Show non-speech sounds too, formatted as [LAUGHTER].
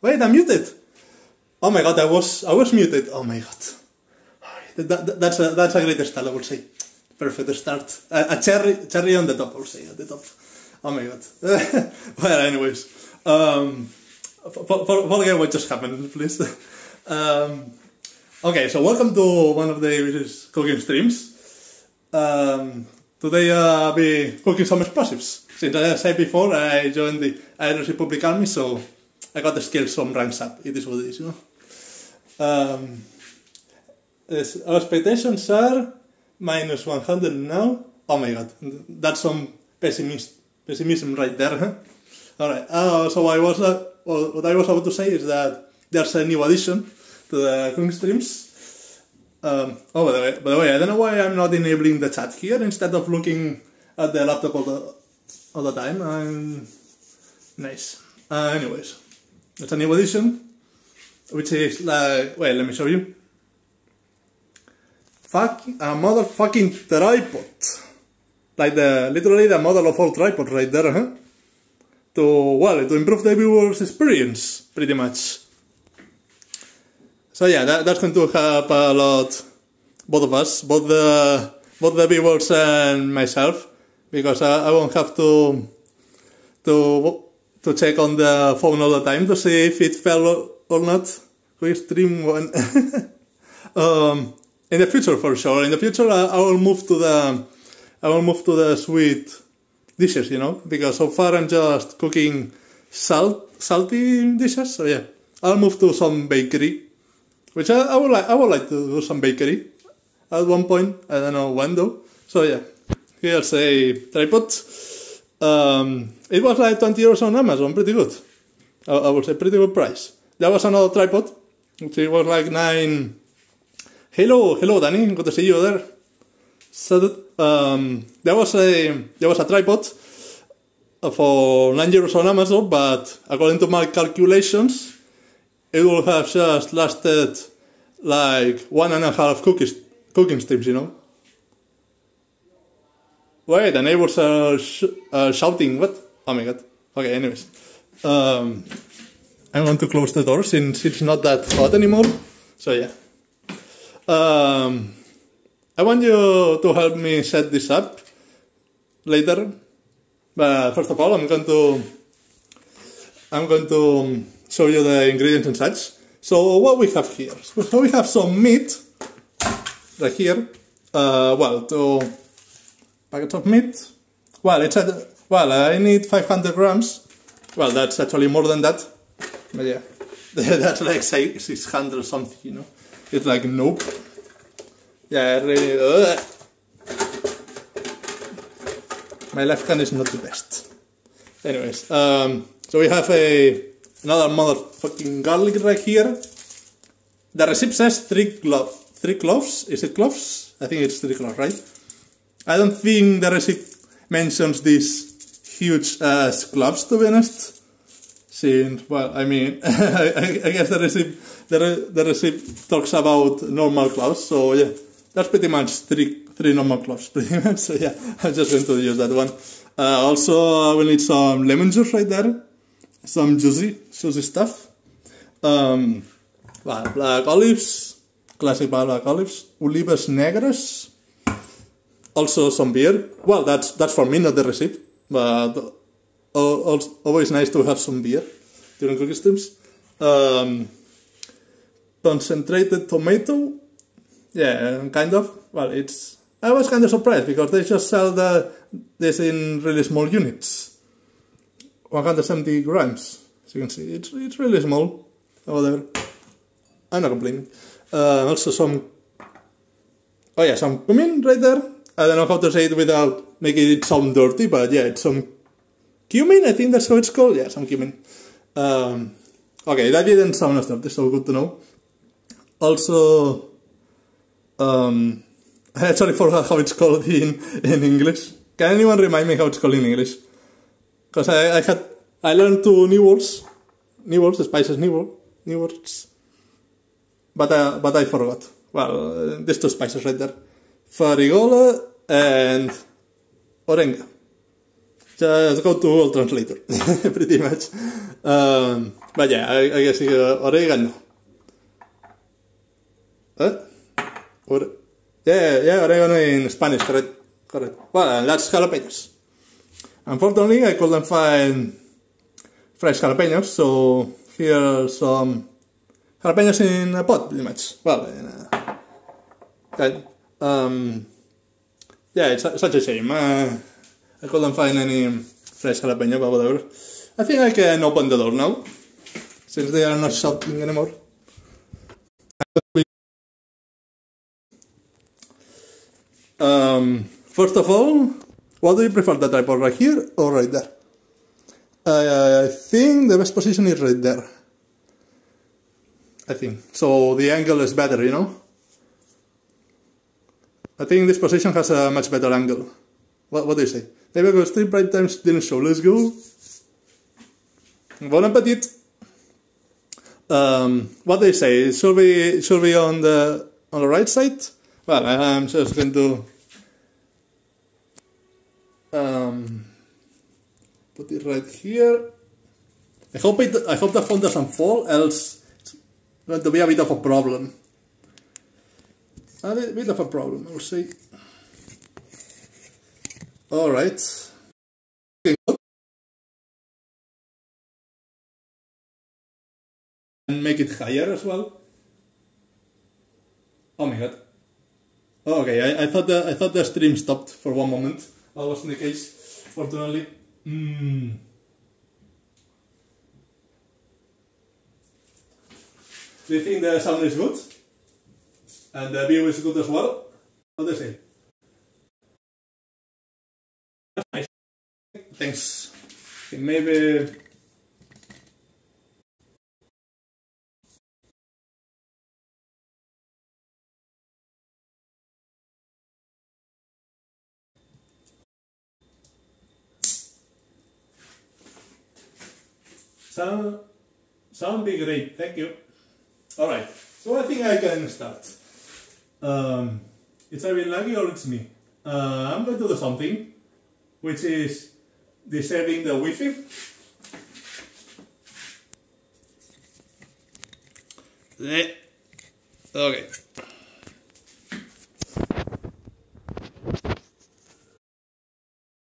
Wait, I'm muted. Oh my god, I was I was muted. Oh my god. That, that, that's a that's a great start, I would say. Perfect start. A, a cherry cherry on the top, I would say, at the top. Oh my god. [LAUGHS] well, anyways, um, for, for, forget what just happened, please. [LAUGHS] um, okay, so welcome to one of the cooking streams. Um, today I'll be cooking some explosives. Since I said before, I joined the Irish Republic Army, so I got the skills some ranks up. It is what it is, you know. Um, our expectations are minus 100 now. Oh my god, that's some pessimist, pessimism right there. Huh? All right. Uh, so I was uh, well, what I was about to say is that there's a new addition to the cooking streams. Um, oh, by the, way, by the way, I don't know why I'm not enabling the chat here instead of looking at the laptop all the, all the time. I'm nice. Uh, anyways, it's a new addition, which is like, wait, let me show you. Fucking a motherfucking tripod, like the literally the model of all tripods right there, huh? To well, to improve the viewer's experience, pretty much. So yeah, that, that's going to help a lot, both of us, both the both the viewers and myself, because I, I won't have to to to check on the phone all the time to see if it fell or not. We stream one. [LAUGHS] um, in the future, for sure. In the future, I, I will move to the I will move to the sweet dishes, you know, because so far I'm just cooking salt salty dishes. So yeah, I'll move to some bakery, which I, I would like. I would like to do some bakery at one point. I don't know when though. So yeah, here's a tripod. Um, it was like 20 euros on Amazon, pretty good. I, I would say pretty good price. There was another tripod, which was like nine. Hello, hello, Danny. Good to see you there. So that, um, there was a there was a tripod for nine euros on Amazon, but according to my calculations, it would have just lasted like one and a half cookies, cooking steams, you know. Wait, the neighbors are, sh are shouting. What? Oh my god. Okay, anyways. Um, I'm going to close the door since it's not that hot anymore. So yeah. Um, I want you to help me set this up later. But first of all, I'm going to I'm going to show you the ingredients and such. So what we have here? So we have some meat right here. Uh, well, to packets of meat. Well, it's a, well, I need 500 grams. Well, that's actually more than that. But yeah, [LAUGHS] that's like 600 something, you know. It's like, nope. Yeah, really, ugh. My left hand is not the best. Anyways, um, so we have a another motherfucking garlic right here. The receipt says three, glo three cloves. Is it cloves? I think it's three cloves, right? I don't think the receipt mentions these huge ass gloves, to be honest. Since, well, I mean, [LAUGHS] I, I, guess the receipt, the, the receipt talks about normal gloves, so yeah, that's pretty much three, three normal gloves, [LAUGHS] pretty much. So yeah, [LAUGHS] I'm just going to use that one. Uh, also, I will need some lemon juice right there, some juicy, juicy stuff. Um, well, black olives, classic black olives, olives negras, also some beer. Well, that's that's for me, not the recipe, but uh, always nice to have some beer during cooking streams. Um, concentrated tomato, yeah, kind of. Well, it's. I was kind of surprised because they just sell the this in really small units, 170 grams. As you can see, it's it's really small. Whatever. I'm not complaining. Uh, also some. Oh yeah, some cumin right there. I don't know how to say it without making it sound dirty, but yeah, it's some cumin. I think that's how it's called. Yeah, some cumin. Um, okay, that didn't sound as dirty, so good to know. Also, um, I actually forgot how it's called in in English. Can anyone remind me how it's called in English? Because I, I had I learned two new words, new words, spices new word, new words, but uh, but I forgot. Well, uh, these two spices right there, farigola and orenga. just go to Google Translator, [LAUGHS] pretty much. Um, but yeah, I, I guess uh, oregano. Huh? Ore- yeah, yeah, oregano in Spanish, correct? Correct. Well, and that's jalapenos. Unfortunately, I couldn't find fresh jalapenos, so here are some jalapenos in a pot, pretty much. Well, in a. um, yeah, it's such a shame. Uh, I couldn't find any fresh jalapeno, but whatever. I think I can open the door now, since they are not shouting anymore. Um, first of all, what do you prefer, the tripod right here or right there? I, I think the best position is right there. I think. So the angle is better, you know? I think this position has a much better angle. What, what do you say? Maybe because three bright times didn't show. Let's go. Bon appetit. Um, what do you say? Should we, should we on the on the right side? Well, I'm just going to um, put it right here. I hope it. I hope the phone doesn't fall, else it's going to be a bit of a problem. A bit of a problem, I will say. All right. And make it higher as well. Oh my god. Okay, I, I thought the I thought the stream stopped for one moment. That wasn't the case, fortunately. Mm. Do you think the sound is good? And uh, the view is good as well? What do you say? Thanks. Okay, maybe Sound, sound be great, thank you. Alright, so I think I can start. Um, it's either lucky or it's me. Uh, I'm going to do something, which is disabling the Wi-Fi. Okay.